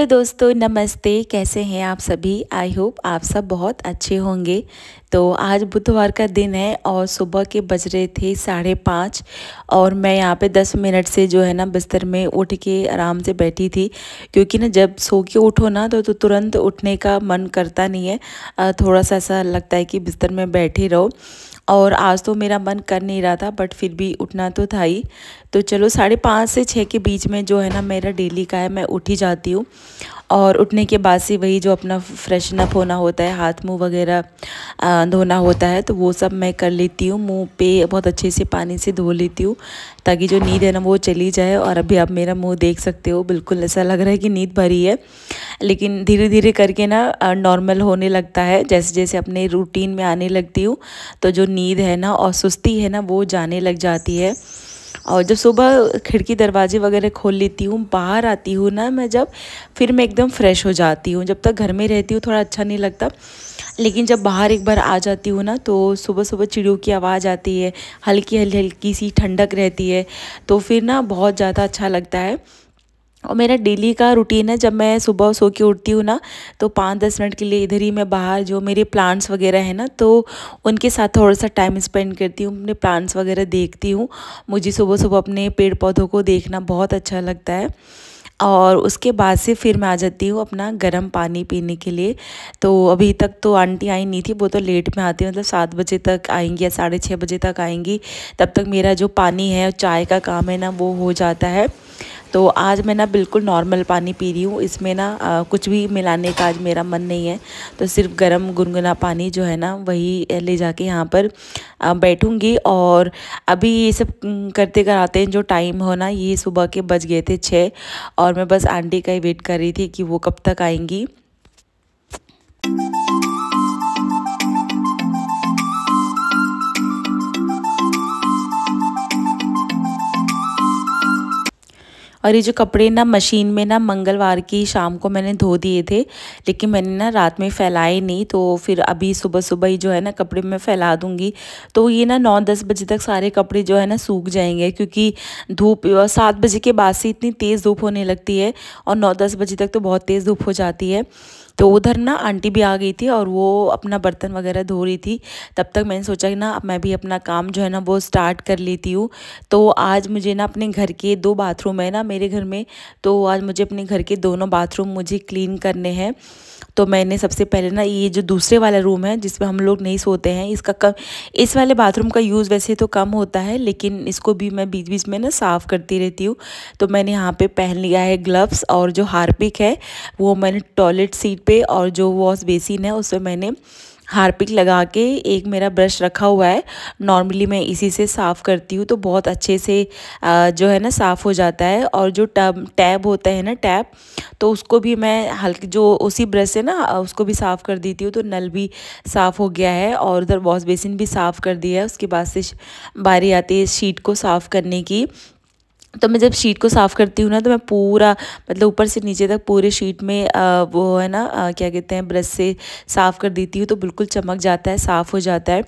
Hello दोस्तों नमस्ते। कैसे हैं आप सभी? आई होप आप सब बहुत अच्छे होंगे। तो आज बुधवार का दिन है और सुबह के बज रहे थे साढ़े पाँच और मैं यहाँ पे दस मिनट से जो है ना बिस्तर में उठ के आराम से बैठी थी क्योंकि ना जब सो के उठो ना तो, तो तुरंत उठने का मन करता नहीं है। थोड़ा सा ऐसा लगता है कि बिस्तर में बैठे रहो। और आज तो मेरा मन कर नहीं रहा था बट फिर भी उठना तो था ही। तो चलो साढ़े पाँच से छः के बीच में जो है ना मेरा डेली का है, मैं उठ ही जाती हूँ। और उठने के बाद से वही जो अपना फ्रेशन अप होना होता है, हाथ मुँह वगैरह धोना होता है तो वो सब मैं कर लेती हूँ। मुँह पे बहुत अच्छे से पानी से धो लेती हूँ, ताकि जो नींद है ना वो चली जाए। और अभी आप मेरा मुँह देख सकते हो, बिल्कुल ऐसा लग रहा है कि नींद भरी है। लेकिन धीरे धीरे करके ना नॉर्मल होने लगता है। जैसे जैसे अपने रूटीन में आने लगती हूँ तो जो नींद है ना, और सुस्ती है ना, वो जाने लग जाती है। और जब सुबह खिड़की दरवाजे वगैरह खोल लेती हूँ, बाहर आती हूँ ना मैं जब, फिर मैं एकदम फ्रेश हो जाती हूँ। जब तक घर में रहती हूँ, थोड़ा अच्छा नहीं लगता। लेकिन जब बाहर एक बार आ जाती हूँ ना तो सुबह सुबह चिड़ियों की आवाज़ आती है हल्की हल्की हल्की सी ठंडक रहती है तो फिर ना बहुत ज़्यादा अच्छा लगता है। और मेरा डेली का रूटीन है, जब मैं सुबह सो के उठती हूँ ना तो पाँच दस मिनट के लिए इधर ही मैं बाहर जो मेरे प्लांट्स वगैरह हैं ना तो उनके साथ थोड़ा सा टाइम स्पेंड करती हूँ, अपने प्लांट्स वगैरह देखती हूँ। मुझे सुबह सुबह अपने पेड़ पौधों को देखना बहुत अच्छा लगता है। और उसके बाद से फिर मैं आ जाती हूँ अपना गर्म पानी पीने के लिए। तो अभी तक तो आंटी आई नहीं थी, वो तो लेट में आती है मतलब सात बजे तक आएँगी या साढ़े छः बजे तक आएँगी, तब तक मेरा जो पानी है चाय का काम है ना, वो हो जाता है। तो आज मैं ना बिल्कुल नॉर्मल पानी पी रही हूँ। इसमें ना आ, कुछ भी मिलाने का आज मेरा मन नहीं है। तो सिर्फ़ गर्म गुनगुना पानी जो है ना वही ले जाके यहाँ पर बैठूँगी और अभी ये सब करते कराते हैं जो टाइम हो ना ये सुबह के बज गए थे छः और मैं बस आंटी का ही वेट कर रही थी कि वो कब तक आएँगी। और ये जो कपड़े ना मशीन में ना मंगलवार की शाम को मैंने धो दिए थे, लेकिन मैंने ना रात में फैलाए नहीं तो फिर अभी सुबह सुबह ही जो है ना कपड़े मैं फैला दूँगी। तो ये ना नौ दस बजे तक सारे कपड़े जो है ना सूख जाएँगे, क्योंकि धूप सात बजे के बाद से इतनी तेज़ धूप होने लगती है, और नौ दस बजे तक तो बहुत तेज़ धूप हो जाती है। तो उधर ना आंटी भी आ गई थी और वो अपना बर्तन वगैरह धो रही थी। तब तक मैंने सोचा कि ना अब मैं भी अपना काम जो है ना वो स्टार्ट कर लेती हूँ। तो आज मुझे ना अपने घर के दो बाथरूम है ना मेरे घर में। तो आज मुझे अपने घर के दोनों बाथरूम मुझे क्लीन करने हैं। तो मैंने सबसे पहले ना ये जो दूसरे वाला रूम है जिसमें हम लोग नहीं सोते हैं, इसका कम, इस वाले बाथरूम का यूज़ वैसे तो कम होता है, लेकिन इसको भी मैं बीच बीच में ना साफ़ करती रहती हूँ। तो मैंने यहाँ पे पहन लिया है ग्लव्स और जो हारपिक है, वो मैंने टॉयलेट सीट पे और जो वॉश बेसिन है, उसमें मैंने हारपिक लगा के एक मेरा ब्रश रखा हुआ है। नॉर्मली मैं इसी से साफ़ करती हूँ तो बहुत अच्छे से जो है ना, साफ़ हो जाता है। और जो टब, टैब होता है ना, टैब तो उसको भी मैं हल्के, जो उसी ब्रश से ना उसको भी साफ़ कर देती हूँ तो नल भी साफ़ हो गया है और उधर वॉश बेसिन भी साफ़ कर दिया है। उसके बाद से बारी आती है शीट को साफ़ करने की। तो मैं जब शीट को साफ़ करती हूँ ना तो मैं पूरा मतलब ऊपर से नीचे तक पूरे शीट में आ, वो है ना आ, क्या कहते हैं ब्रश से साफ़ कर देती हूँ तो बिल्कुल चमक जाता है साफ़ हो जाता है।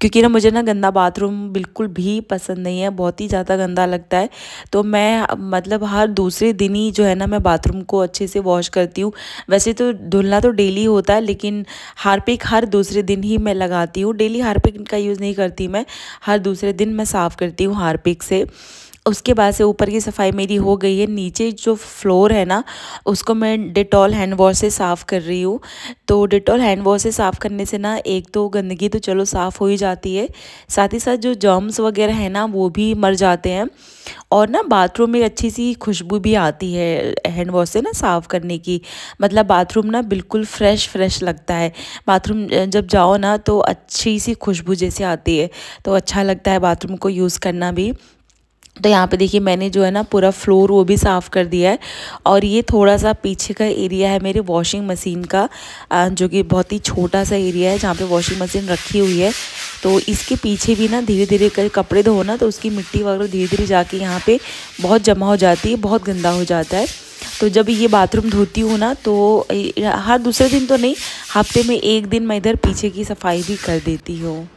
क्योंकि ना मुझे ना गंदा बाथरूम बिल्कुल भी पसंद नहीं है बहुत ही ज़्यादा गंदा लगता है। तो मैं मतलब हर दूसरे दिन ही जो है ना मैं बाथरूम को अच्छे से वॉश करती हूँ। वैसे तो धुलना तो डेली होता है लेकिन हारपिक हर दूसरे दिन ही मैं लगाती हूँ। डेली हारपिक का यूज़ नहीं करती मैं हर दूसरे दिन मैं साफ़ करती हूँ हारपिक से। उसके बाद से ऊपर की सफ़ाई मेरी हो गई है। नीचे जो फ्लोर है ना, उसको मैं डिटॉल हैंड वॉश से साफ़ कर रही हूँ। तो डिटॉल हैंड वॉश से साफ़ करने से ना, एक तो गंदगी तो चलो साफ़ हो ही जाती है। साथ ही साथ जो जर्म्स वगैरह है ना, वो भी मर जाते हैं। और ना बाथरूम में अच्छी सी खुशबू भी आती है हैंड वॉश से ना, साफ़ करने की। मतलब बाथरूम ना बिल्कुल फ्रेश फ्रेश लगता है। बाथरूम जब जाओ ना तो अच्छी सी खुशबू जैसे आती है। तो अच्छा लगता है बाथरूम को यूज़ करना भी। तो यहाँ पे देखिए मैंने जो है ना पूरा फ्लोर वो भी साफ़ कर दिया है और ये थोड़ा सा पीछे का एरिया है मेरे वॉशिंग मशीन का जो कि बहुत ही छोटा सा एरिया है जहाँ पे वॉशिंग मशीन रखी हुई है। तो इसके पीछे भी ना धीरे धीरे कर कपड़े धो ना तो उसकी मिट्टी वगैरह धीरे धीरे जाके यहाँ पे बहुत जमा हो जाती है, बहुत गंदा हो जाता है। तो जब ये बाथरूम धोती हूँ ना तो हर दूसरे दिन तो नहीं, हफ़्ते में एक दिन मैं इधर पीछे की सफ़ाई भी कर देती हूँ।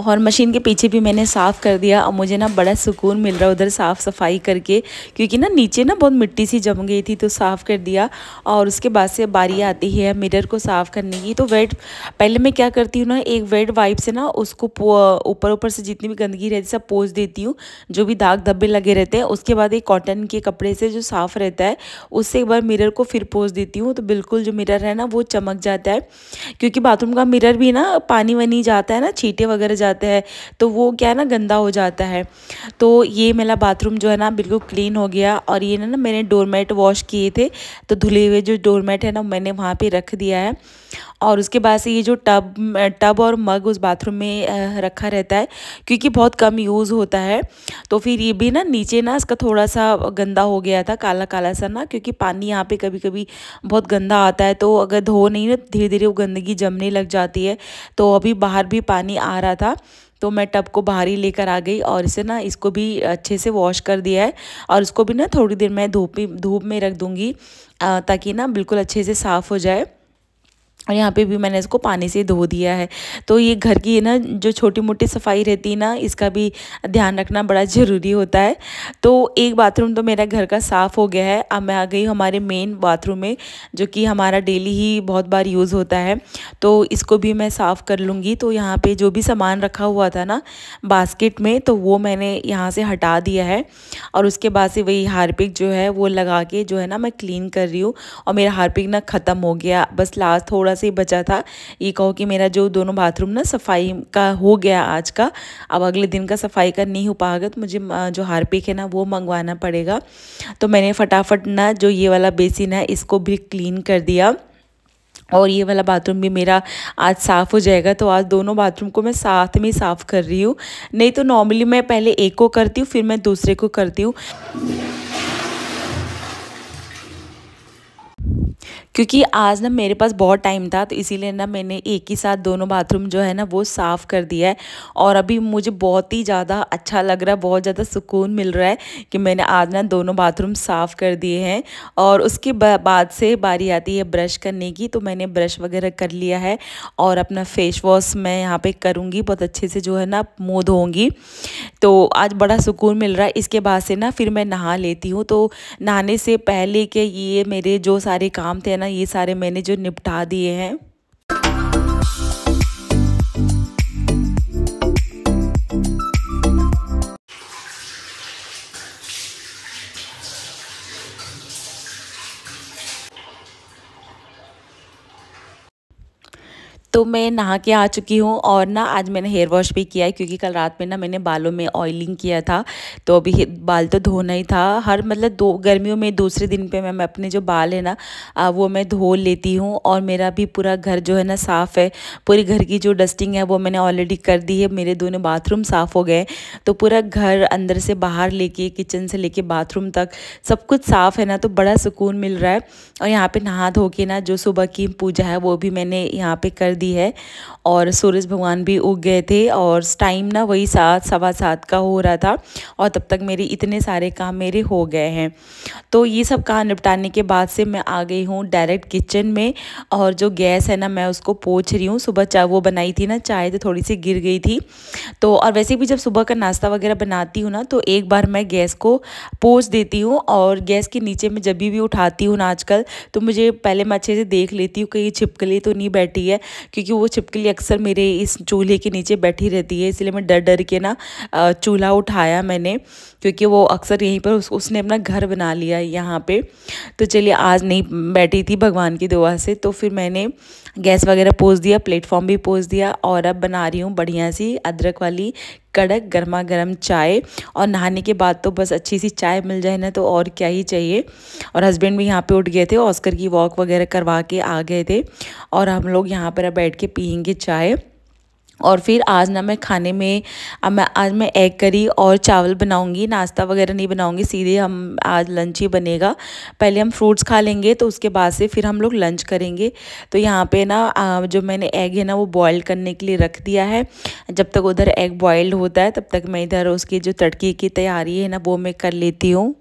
और मशीन के पीछे भी मैंने साफ़ कर दिया। और मुझे ना बड़ा सुकून मिल रहा उधर साफ़ सफ़ाई करके, क्योंकि ना नीचे ना बहुत मिट्टी सी जम गई थी तो साफ़ कर दिया और उसके बाद से बारी आती है मिरर को साफ़ करने की। तो वेट पहले मैं क्या करती हूँ ना, एक वेट वाइप से ना उसको ऊपर ऊपर से जितनी भी गंदगी रहती सब पोच देती हूँ, जो भी दाग धब्बे लगे रहते हैं। उसके बाद एक कॉटन के कपड़े से जो साफ़ रहता है, उससे एक बार मिरर को फिर पोच देती हूँ। तो बिल्कुल जो मिरर है ना, वो चमक जाता है, क्योंकि बाथरूम का मिरर भी ना पानी वनी जाता है ना, छीटे वगैरह जाते हैं तो वो क्या है ना, गंदा हो जाता है। तो ये मेरा बाथरूम जो है ना, बिल्कुल क्लीन हो गया और ये ना, मैंने डोरमेट वॉश किए थे तो धुले हुए जो डोरमेट है ना, मैंने वहाँ पर रख दिया है। और उसके बाद से ये जो टब टब और मग उस बाथरूम में रखा रहता है, क्योंकि बहुत कम यूज़ होता है। तो फिर ये भी ना, नीचे ना इसका थोड़ा सा गंदा हो गया था काला काला सा ना, क्योंकि पानी यहाँ पे कभी कभी बहुत गंदा आता है। तो अगर धो नहीं ना धीरे धीरे वो गंदगी जमने लग जाती है। तो अभी बाहर भी पानी आ रहा था तो मैं टब को बाहर ही लेकर आ गई और इसे ना, इसको भी अच्छे से वॉश कर दिया है। और इसको भी ना, थोड़ी देर मैं धूप धूप में रख दूँगी ताकि ना बिल्कुल अच्छे से साफ़ हो जाए। और यहाँ पे भी मैंने इसको पानी से धो दिया है। तो ये घर की ना जो छोटी मोटी सफ़ाई रहती है ना, इसका भी ध्यान रखना बड़ा ज़रूरी होता है। तो एक बाथरूम तो मेरा घर का साफ़ हो गया है। अब मैं आ गई हमारे मेन बाथरूम में, जो कि हमारा डेली ही बहुत बार यूज़ होता है। तो इसको भी मैं साफ़ कर लूँगी। तो यहाँ पर जो भी सामान रखा हुआ था ना बास्केट में तो वो मैंने यहाँ से हटा दिया है। और उसके बाद से वही हारपिक जो है, वो लगा के जो है ना मैं क्लीन कर रही हूँ। और मेरा हारपिक ना ख़त्म हो गया। बस लास्ट थोड़ा से ही बचा था। ये कहो कि मेरा जो दोनों बाथरूम ना सफ़ाई का हो गया आज का, अब अगले दिन का सफ़ाई का नहीं हो पाएगा तो मुझे जो हारपिक है ना वो मंगवाना पड़ेगा। तो मैंने फटाफट ना जो ये वाला बेसिन है इसको भी क्लीन कर दिया और ये वाला बाथरूम भी मेरा आज साफ़ हो जाएगा। तो आज दोनों बाथरूम को मैं साथ में साफ़ कर रही हूँ। नहीं तो नॉर्मली मैं पहले एक को करती हूँ, फिर मैं दूसरे को करती हूँ। क्योंकि आज ना मेरे पास बहुत टाइम था तो इसीलिए ना मैंने एक ही साथ दोनों बाथरूम जो है ना वो साफ़ कर दिया है। और अभी मुझे बहुत ही ज़्यादा अच्छा लग रहा है, बहुत ज़्यादा सुकून मिल रहा है कि मैंने आज ना दोनों बाथरूम साफ़ कर दिए हैं। और उसके बाद से बारी आती है ब्रश करने की तो मैंने ब्रश वगैरह कर लिया है। और अपना फेस वॉश मैं यहाँ पर करूँगी, बहुत अच्छे से जो है ना मुँह धोऊँगी। तो आज बड़ा सुकून मिल रहा है, इसके बाद से ना फिर मैं नहा लेती हूँ। तो नहाने से पहले के ये मेरे जो सारे काम थे ना ये सारे मैंने जो निपटा दिए हैं। तो मैं नहा के आ चुकी हूँ और ना आज मैंने हेयर वॉश भी किया है क्योंकि कल रात में ना मैंने बालों में ऑयलिंग किया था। तो अभी बाल तो धोना ही था। हर मतलब दो गर्मियों में दूसरे दिन पे मैं, अपने जो बाल है ना वो मैं धो लेती हूँ और मेरा भी पूरा घर जो है ना साफ़ है। पूरी घर की जो डस्टिंग है वो मैंने ऑलरेडी कर दी है। मेरे दोनों बाथरूम साफ़ हो गए तो पूरा घर अंदर से बाहर लेके किचन से लेके बाथरूम तक सब कुछ साफ़ है ना तो बड़ा सुकून मिल रहा है। और यहाँ पर नहा धो के ना जो सुबह की पूजा है वो भी मैंने यहाँ पर कर दी है और सूरज भगवान भी उग गए थे और टाइम ना वही सात, सवा सात का हो रहा था और तब तक मेरे इतने सारे काम मेरे हो गए हैं। तो ये सब काम निपटाने के बाद से मैं आ गई हूँ डायरेक्ट किचन में और जो गैस है ना मैं उसको पोछ रही हूँ। सुबह चाय वो बनाई थी ना, चाय तो थोड़ी सी गिर गई थी। तो और वैसे भी जब सुबह का नाश्ता वगैरह बनाती हूँ ना तो एक बार मैं गैस को पोछ देती हूँ और गैस के नीचे में जब भी उठाती हूँ ना आजकल तो मुझे पहले मैं अच्छे से देख लेती हूँ कहीं छिपकली तो नहीं बैठी है क्योंकि वो छिपकली अक्सर मेरे इस चूल्हे के नीचे बैठी रहती है इसलिए मैं डर डर के ना चूल्हा उठाया मैंने क्योंकि वो अक्सर यहीं पर उस, उसने अपना घर बना लिया यहाँ पे। तो चलिए आज नहीं बैठी थी भगवान की दुआ से तो फिर मैंने गैस वगैरह पोस दिया प्लेटफॉर्म भी पोस दिया और अब बना रही हूँ बढ़िया सी अदरक वाली कड़क गर्मा गर्म चाय और नहाने के बाद तो बस अच्छी सी चाय मिल जाए, ना तो और क्या ही चाहिए। और हस्बैंड भी यहाँ पे उठ गए थे ऑस्कर की वॉक वगैरह करवा के आ गए थे। और हम लोग यहाँ पर बैठ के पियेंगे चाय। और फिर आज ना मैं खाने में, अब मैं, आज मैं एग करी और चावल बनाऊँगी, नाश्ता वगैरह नहीं बनाऊँगी, सीधे हम, आज लंच ही बनेगा। पहले हम फ्रूट्स खा लेंगे तो उसके बाद से फिर हम लोग लंच करेंगे। तो यहाँ पे ना जो मैंने एग है ना, वो बॉईल करने के लिए रख दिया है। जब तक उधर एग बॉयल्ड होता है, तब तक मैं इधर उसकी जो तड़की की तैयारी है ना, वो मैं कर लेती हूँ।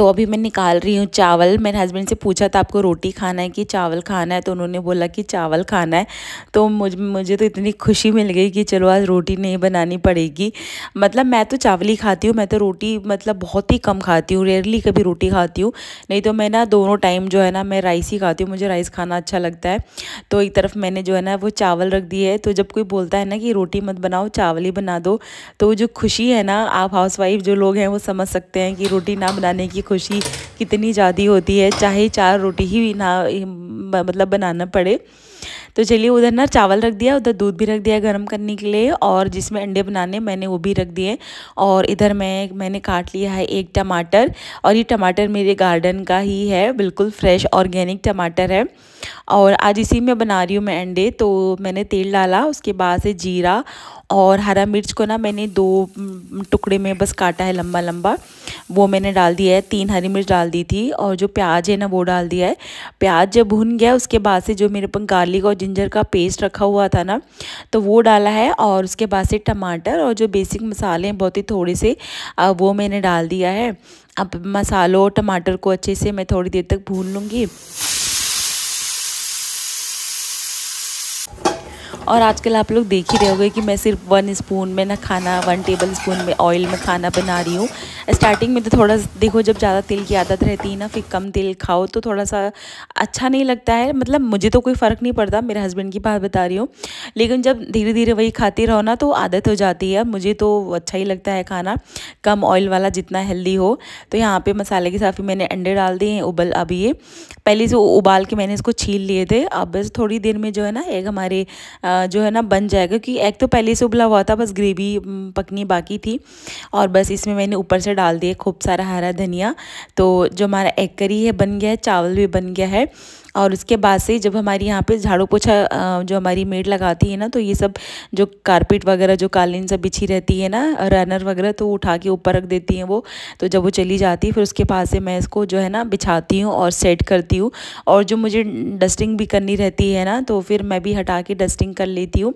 तो अभी मैं निकाल रही हूँ चावल। मेरे हस्बैंड से पूछा था आपको रोटी खाना है कि चावल खाना है? तो उन्होंने बोला कि चावल खाना है। तो मुझ, मुझे तो इतनी खुशी मिल गई कि चलो आज रोटी नहीं बनानी पड़ेगी। मतलब मैं तो चावल ही खाती हूँ, मैं तो रोटी मतलब बहुत ही कम खाती हूँ रेयरली कभी रोटी खाती हूँ। नहीं तो मैं ना दोनों टाइम जो है ना मैं राइस ही खाती हूँ, मुझे राइस खाना अच्छा लगता है। तो एक तरफ़ मैंने जो है ना वो चावल रख दिए है। तो जब कोई बोलता है ना कि रोटी मत बनाओ, चावल ही बना दो तो जो खुशी है ना, आप हाउस जो लोग हैं वो समझ सकते हैं कि रोटी ना बनाने की खुशी कितनी ज़्यादा होती है, चाहे चार रोटी ही ना मतलब बनाना पड़े। तो चलिए उधर ना चावल रख दिया, उधर दूध भी रख दिया गर्म करने के लिए, और जिसमें अंडे बनाने मैंने वो भी रख दिए। और इधर मैं, मैंने काट लिया है एक टमाटर, और ये टमाटर मेरे गार्डन का ही है, बिल्कुल फ्रेश ऑर्गेनिक टमाटर है। और आज इसी में बना रही हूँ मैं अंडे तो मैंने तेल डाला, उसके बाद से जीरा और हरा मिर्च को ना मैंने दो टुकड़े में बस काटा है लंबा लंबा वो मैंने डाल दिया है, तीन हरी मिर्च डाल दी थी और जो प्याज है ना वो डाल दिया है। प्याज जब भुन गया, उसके बाद से जो मेरे पास गार्लिक और जिंजर का पेस्ट रखा हुआ था ना तो वो डाला है और उसके बाद से टमाटर और जो बेसिक मसाले हैं बहुत ही थोड़े से वो मैंने डाल दिया है। अब मसालों टमाटर को अच्छे से मैं थोड़ी देर तक भून लूँगी। और आजकल आप लोग देख ही रहे होगे कि मैं सिर्फ़ वन स्पून में ना खाना वन टेबल स्पून में ऑयल में खाना बना रही हूँ। स्टार्टिंग में तो थोड़ा देखो जब ज़्यादा तेल की आदत रहती है ना, फिर कम तेल खाओ तो थोड़ा सा अच्छा नहीं लगता है। मतलब मुझे तो कोई फ़र्क नहीं पड़ता, मेरे हस्बैंड की बात बता रही हूँ। लेकिन जब धीरे धीरे वही खाती रहो ना तो आदत हो जाती है। मुझे तो अच्छा ही लगता है खाना, कम ऑयल वाला जितना हेल्दी हो। तो यहाँ पर मसाले के साथ ही मैंने अंडे डाल दिए हैं, उबल अभी ये। पहले से उबाल के मैंने इसको छील लिए थे। अब बस थोड़ी देर में जो है ना, एक हमारे जो है ना, बन जाएगा। क्योंकि एग तो पहले से उबला हुआ था, बस ग्रेवी पकनी बाकी थी। और बस इसमें मैंने ऊपर से डाल दिया खूब सारा हरा धनिया। तो जो हमारा एग करी है, बन गया है, चावल भी बन गया है। और उसके बाद से जब हमारी यहाँ पे झाड़ू पोछा जो हमारी मेड लगाती है ना तो ये सब जो कारपेट वगैरह, जो कालीन सब बिछी रहती है ना, रनर वगैरह तो उठा के ऊपर रख देती हैं वो। तो जब वो चली जाती है, फिर उसके पास से मैं इसको जो है ना, बिछाती हूँ और सेट करती हूँ। और जो मुझे डस्टिंग भी करनी रहती है ना तो फिर मैं भी हटा के डस्टिंग कर लेती हूँ।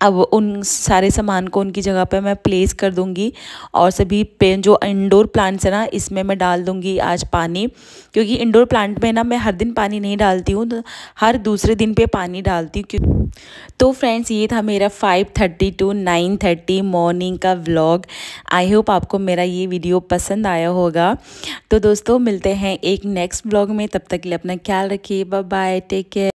अब उन सारे सामान को उनकी जगह पर मैं प्लेस कर दूँगी और सभी जो इंडोर प्लांट्स है ना, इसमें मैं डाल दूँगी आज पानी। क्योंकि इंडोर प्लांट में ना, मैं हर दिन पानी नहीं डाल डालती हूँ तो हर दूसरे दिन पे पानी डालती हूँ, क्यों? तो फ्रेंड्स ये था मेरा 5:30 टू 9:30 मॉर्निंग का व्लॉग आई होप आपको मेरा ये वीडियो पसंद आया होगा. तो दोस्तों, मिलते हैं एक नेक्स्ट व्लॉग में. तब तक के लिए अपना ख्याल रखिए. Bye take care